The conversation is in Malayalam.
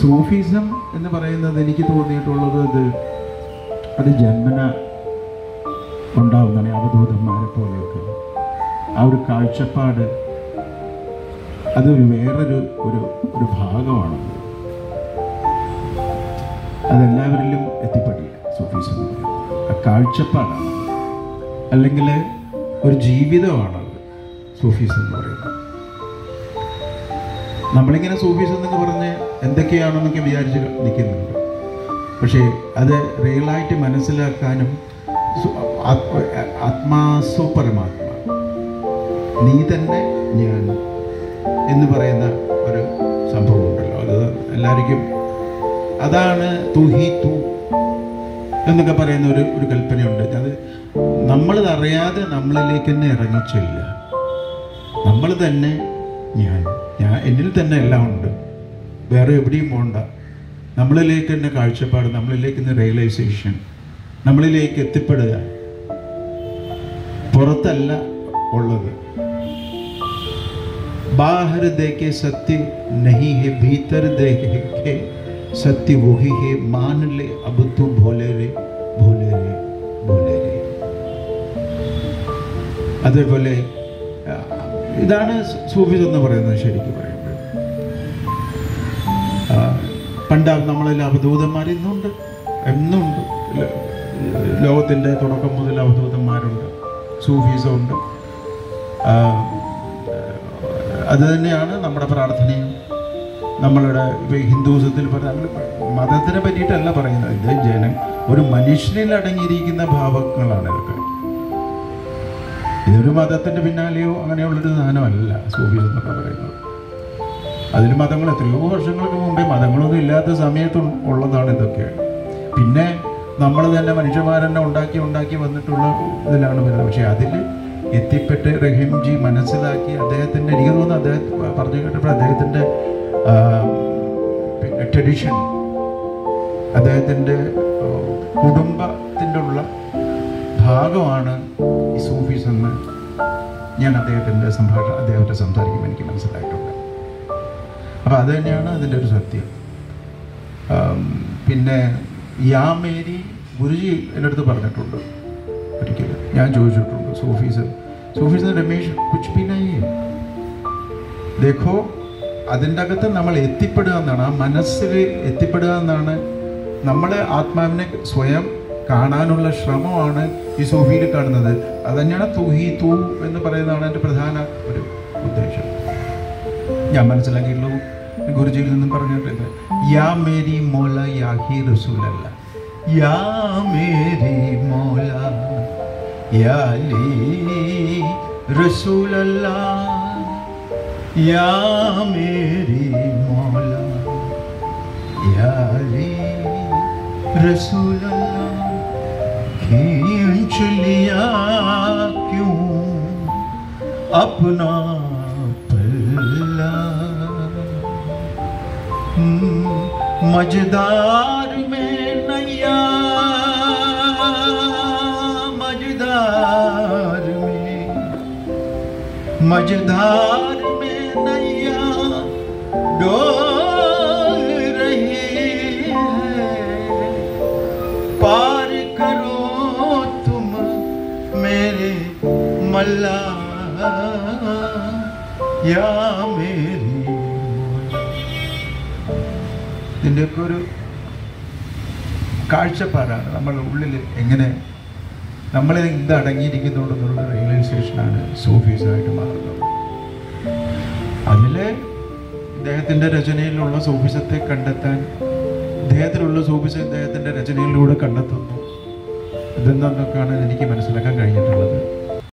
സൂഫിസം എന്ന് പറയുന്നത് എനിക്ക് തോന്നിയിട്ടുള്ളത് ഇത് അത് ജന്മന ഉണ്ടാവുന്നതാണ് അവധൂതന്മാരെ പോലെയൊക്കെ. ആ ഒരു കാഴ്ചപ്പാട് അതൊരു വേറൊരു ഒരു ഒരു ഭാഗമാണ്. അതെല്ലാവരിലും എത്തിപ്പെടില്ല സോഫീസം ആ കാഴ്ചപ്പാടാണ്. അല്ലെങ്കിൽ ഒരു ജീവിതമാണത് സൂഫീസം എന്ന് പറയുന്നത്. നമ്മളിങ്ങനെ സൂഫീസ് എന്നൊക്കെ പറഞ്ഞ് എന്തൊക്കെയാണെന്നൊക്കെ വിചാരിച്ച് നിൽക്കുന്നുണ്ട്. പക്ഷേ അത് റിയലായിട്ട് മനസ്സിലാക്കാനും ആത്മാ പരമാത്മ നീ തന്നെ ഞാൻ എന്ന് പറയുന്ന ഒരു സംഭവമുണ്ടല്ലോ. അത് എല്ലാവർക്കും അതാണ് തുഹി തു എന്നൊക്കെ പറയുന്ന ഒരു ഒരു കൽപ്പനയുണ്ട്. അത് നമ്മളത് അറിയാതെ നമ്മളിലേക്ക് തന്നെ ഇറങ്ങിച്ചില്ല നമ്മൾ തന്നെ ഞാൻ. എന്നിൽ തന്നെ എല്ലാം ഉണ്ട് വേറെ എവിടെയും പോകണ്ട നമ്മളിലേക്ക് തന്നെ കാഴ്ചപ്പാട് നമ്മളിലേക്ക് തന്നെ റിയലൈസേഷൻ നമ്മളിലേക്ക് എത്തിപ്പെടുക പുറത്തല്ല ഉള്ളത് बाहर देखे सत्य नहीं है भीतर देखे सत्य वही है मान ले अब तू भोले रे भोले रे भोले रे അതേപോലെ ആ, ഇതാണ് സൂഫിസ് എന്ന് പറയുന്നത് ശരിക്കും പണ്ട് നമ്മളിൽ അവധൂതന്മാർ ഇന്നുണ്ട്. എന്നുണ്ട്. ലോകത്തിന്റെ തുടക്കം മുതൽ അവധൂതന്മാരുണ്ട് സൂഫീസുണ്ട് അത് തന്നെയാണ് നമ്മുടെ പ്രാർത്ഥനയും. നമ്മളുടെ ഹിന്ദുസത്തിൽ പറഞ്ഞ മതത്തിനെ പറ്റിയിട്ടല്ല പറയുന്നത്. ഇത് ജനം ഒരു മനുഷ്യനിൽ അടങ്ങിയിരിക്കുന്ന ഭാവങ്ങളാണ് ഇതൊക്കെ. ഇതൊരു മതത്തിന്റെ പിന്നാലെയോ അങ്ങനെയുള്ളൊരു സാധനമല്ല സൂഫീസ് എന്നൊക്കെ പറയുന്നത്. അതിൽ മതങ്ങൾ എത്രയോ വർഷങ്ങൾക്ക് മുമ്പേ മതങ്ങളൊന്നും ഇല്ലാത്ത സമയത്ത് ഉള്ളതാണ് ഇതൊക്കെ. പിന്നെ നമ്മൾ തന്നെ മനുഷ്യന്മാരെന്നെ ഉണ്ടാക്കി ഉണ്ടാക്കി വന്നിട്ടുള്ള ഇതിലാണ് വരുന്നത്. പക്ഷേ അതിൽ എത്തിപ്പെട്ട് റഹീംജി മനസ്സിലാക്കി അദ്ദേഹത്തിന്റെ എനിക്ക് തോന്നുന്നു അദ്ദേഹം പറഞ്ഞു കേട്ടപ്പോൾ അദ്ദേഹത്തിന്റെ ട്രഡീഷൻ അദ്ദേഹത്തിന്റെ കുടുംബത്തിന്റെ ഉള്ള ഭാഗമാണ് ഈ സൂഫീസ് എന്ന് ഞാൻ അദ്ദേഹത്തിന്റെ സംഭാഷണം അദ്ദേഹത്തെ സംസാരിക്കുമ്പോൾ എനിക്ക് മനസ്സിലായിട്ടുണ്ട്. അപ്പോൾ അത് തന്നെയാണ് അതിന്റെ ഒരു സത്യം. പിന്നെ യാമേരി ഗുരുജി എന്റെ അടുത്ത് പറഞ്ഞിട്ടുണ്ട് ഒരിക്കലും. ഞാൻ ചോദിച്ചിട്ടുണ്ട് സൂഫീസ്. സൂഫീസ് രമേഷ് കുച്ച്. ദേഖോ അതിന്റെ അകത്ത് നമ്മൾ എത്തിപ്പെടുക എന്നാണ് ആ മനസ്സിൽ എത്തിപ്പെടുക എന്നാണ്. നമ്മളെ ആത്മാവിനെ സ്വയം കാണാനുള്ള ശ്രമമാണ് ഈ സൂഫിയിൽ കാണുന്നത്. അത് തന്നെയാണ് തൂഹി തൂ എന്ന് പറയുന്നതാണ് എന്റെ പ്രധാന ഒരു ഉദ്ദേശം. ഞാൻ മനസ്സിലാക്കിയിട്ടുള്ളൂ ഗുരുജിയിൽ നിന്നും പറഞ്ഞിട്ടുണ്ട് യാ മേരി മോല യാ ഹി റസൂലല്ല യാ മേരി മോല യാ ലീ റസൂലല്ല യാ മേരി മോല യാ ലീ റസൂലല്ല खींच लिया क्यों अपना मजदार में नैया मजदार में मजदार में नैया करो तुम मेरे मल्ला या मेरी ഇതിന്റെയൊക്കെ ഒരു കാഴ്ചപ്പാടാണ്. നമ്മൾ ഉള്ളിൽ എങ്ങനെ നമ്മളിൽ എന്ത് അടങ്ങിയിരിക്കുന്നുണ്ടെന്നുള്ള റിയലൈസേഷനാണ് സൂഫീസായിട്ട് മാറുന്നത്. അതിൽ ഇദ്ദേഹത്തിന്റെ രചനയിലുള്ള സൂഫിസത്തെ കണ്ടെത്താൻ ഇദ്ദേഹത്തിലുള്ള സൂഫിസം ഇദ്ദേഹത്തിന്റെ രചനയിലൂടെ കണ്ടെത്തുന്നു. ഇതെന്നൊക്കെയാണ് എനിക്ക് മനസ്സിലാക്കാൻ കഴിഞ്ഞിട്ടുള്ളത്.